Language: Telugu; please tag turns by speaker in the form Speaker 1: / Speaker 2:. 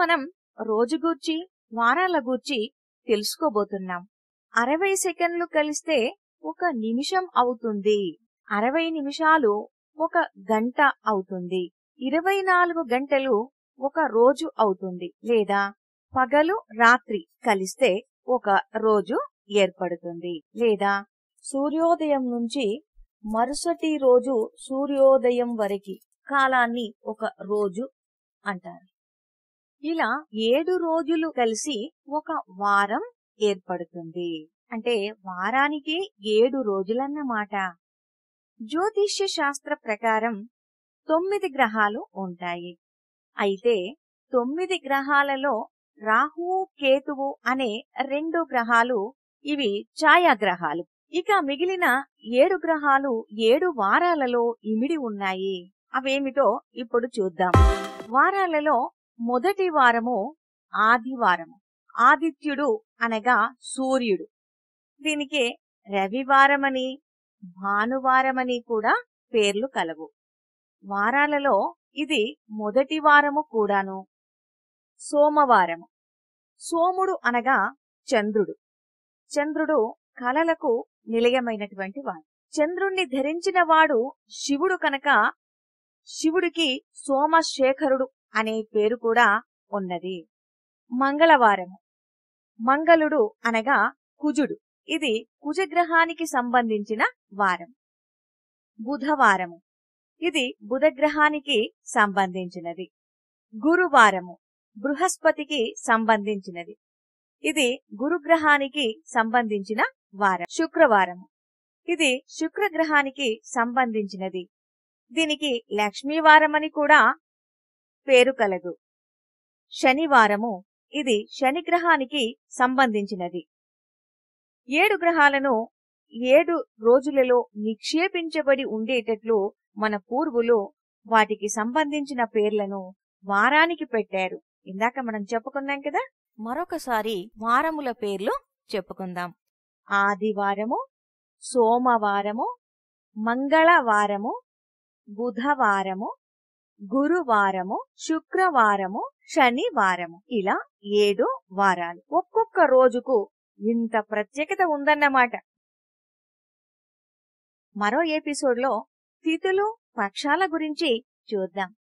Speaker 1: మనం రోజు గూర్చి వారాల గూర్చి తెలుసుకోబోతున్నాం. అరవై సెకండ్లు కలిస్తే ఒక నిమిషం అవుతుంది. అరవై నిమిషాలు ఒక గంట అవుతుంది. ఇరవై నాలుగు గంటలు ఒక రోజు అవుతుంది లేదా పగలు రాత్రి కలిస్తే ఒక రోజు ఏర్పడుతుంది లేదా సూర్యోదయం నుంచి మరుసటి రోజు సూర్యోదయం వరకు కాలాన్ని ఒక రోజు అంటారు. ఇలా ఏడు రోజులు కలిసి ఒక వారం ఏర్పడుతుంది. అంటే వారానికి ఏడు రోజులన్నమాట. జ్యోతిష్య శాస్త్ర ప్రకారం తొమ్మిది గ్రహాలు ఉంటాయి. అయితే తొమ్మిది గ్రహాలలో రాహువు కేతువు అనే రెండు గ్రహాలు ఇవి ఛాయాగ్రహాలు. ఇక మిగిలిన ఏడు గ్రహాలు ఏడు వారాలలో ఇమిడి ఉన్నాయి. అవేమిటో ఇప్పుడు చూద్దాం. వారాలలో మొదటి వారము ఆదివారము. ఆదిత్యుడు అనగా సూర్యుడు. దీనికి రవివారమని భానువారమని కూడా పేర్లు కలవు. వారాలలో ఇది మొదటి వారము కూడాను. సోమవారము. సోముడు అనగా చంద్రుడు. చంద్రుడు కలలకు నిలయమైనటువంటి వాడు. చంద్రుణ్ణి ధరించిన వాడు శివుడు కనుక శివుడికి సోమశేఖరుడు అనే పేరు కూడా ఉన్నది. మంగళవారము. మంగళుడు అనగా కుజుడు. ఇది కుజగ్రహానికి సంబంధించిన వారం. బుధవారము. ఇది బుధగ్రహానికి సంబంధించినది. గురువారము. బృహస్పతికి సంబంధించినది. ఇది గురుగ్రహానికి సంబంధించిన వారం. శుక్రవారము. ఇది శుక్రగ్రహానికి సంబంధించినది. దీనికి లక్ష్మీవారమని కూడా పేరు కలదు. శనివారము ఇది శనిగ్రహానికి సంబంధించినది. ఏడు గ్రహాలను ఏడు రోజులలో నిక్షేపించబడి ఉండేటట్లు మన పూర్వులు వాటికి సంబంధించిన పేర్లను వారానికి పెట్టారు. ఇందాక మనం చెప్పుకున్నాం కదా? మరొకసారి వారముల పేర్లు చెప్పుకుందాం. ఆదివారము సోమవారము మంగళవారము బుధవారము గురువారము శుక్రవారము శనివారము. ఇలా ఏడు వారాలు. ఒక్కొక్క రోజుకు ఇంత ప్రత్యేకత ఉందన్నమాట. మరో ఎపిసోడ్లో తిథులు పక్షాల గురించి చూద్దాం.